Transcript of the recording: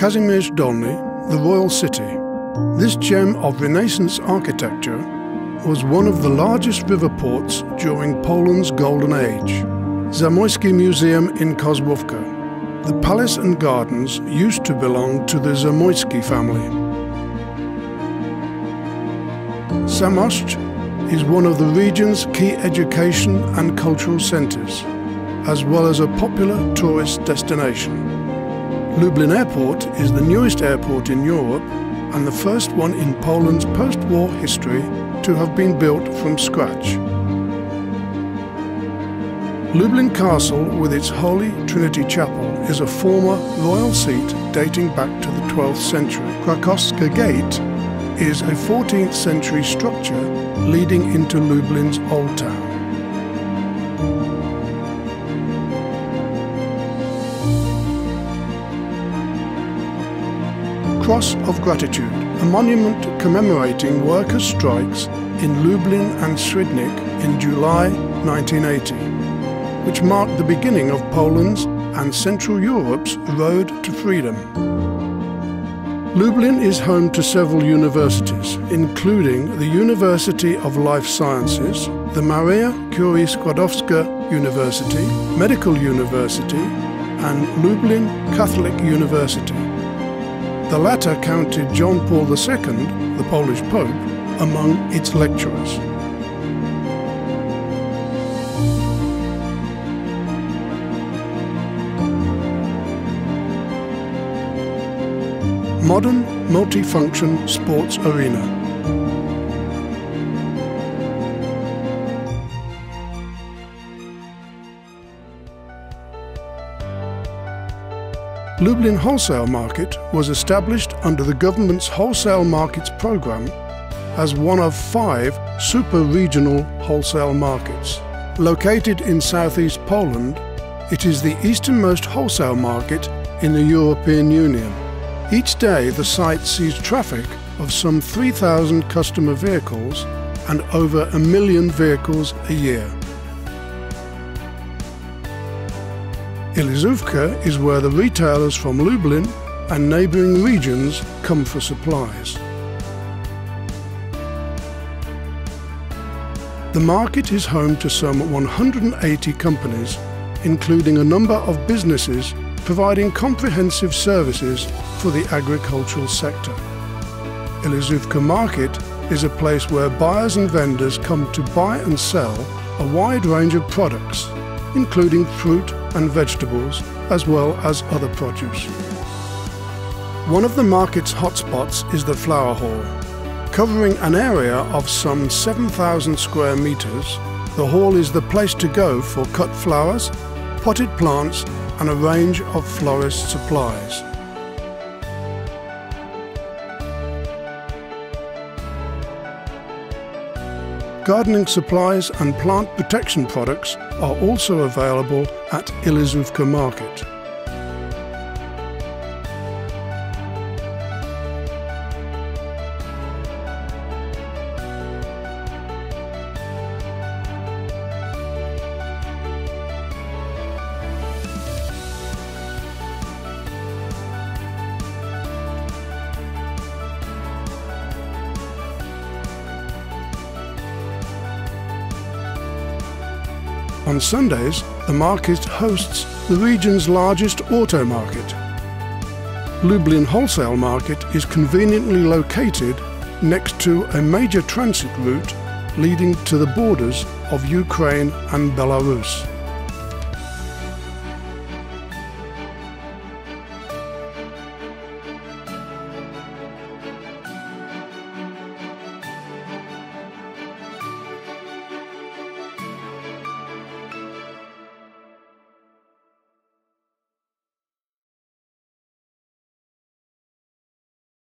Kazimierz Dolny, the royal city. This gem of Renaissance architecture was one of the largest river ports during Poland's Golden Age. Zamoyski Museum in Kozłówka. The palace and gardens used to belong to the Zamoyski family. Zamość is one of the region's key education and cultural centres, as well as a popular tourist destination. Lublin Airport is the newest airport in Europe and the first one in Poland's post-war history to have been built from scratch. Lublin Castle, with its Holy Trinity Chapel, is a former royal seat dating back to the 12th century. Krakowska Gate is a 14th century structure leading into Lublin's Old Town. Cross of Gratitude, a monument commemorating workers' strikes in Lublin and Świdnik in July 1980 which marked the beginning of Poland's and Central Europe's road to freedom. Lublin is home to several universities, including the University of Life Sciences, the Maria Curie Skłodowska University, Medical University, and Lublin Catholic University. The latter counted John Paul II, the Polish Pope, among its lecturers. modern multifunction sports arena. Lublin Wholesale Market was established under the government's Wholesale Markets Programme as one of five super-regional wholesale markets. Located in southeast Poland, it is the easternmost wholesale market in the European Union. Each day the site sees traffic of some 3,000 customer vehicles and over a million vehicles a year. Elizówka is where the retailers from Lublin and neighbouring regions come for supplies. The market is home to some 180 companies, including a number of businesses providing comprehensive services for the agricultural sector. Elizówka Market is a place where buyers and vendors come to buy and sell a wide range of products, including fruit and vegetables, as well as other produce. One of the market's hotspots is the Flower Hall. Covering an area of some 7,000 square metres, the hall is the place to go for cut flowers, potted plants and a range of florist supplies. Gardening supplies and plant protection products are also available at Elizówka Market. On Sundays, the market hosts the region's largest auto market. Lublin Wholesale Market is conveniently located next to a major transit route leading to the borders of Ukraine and Belarus.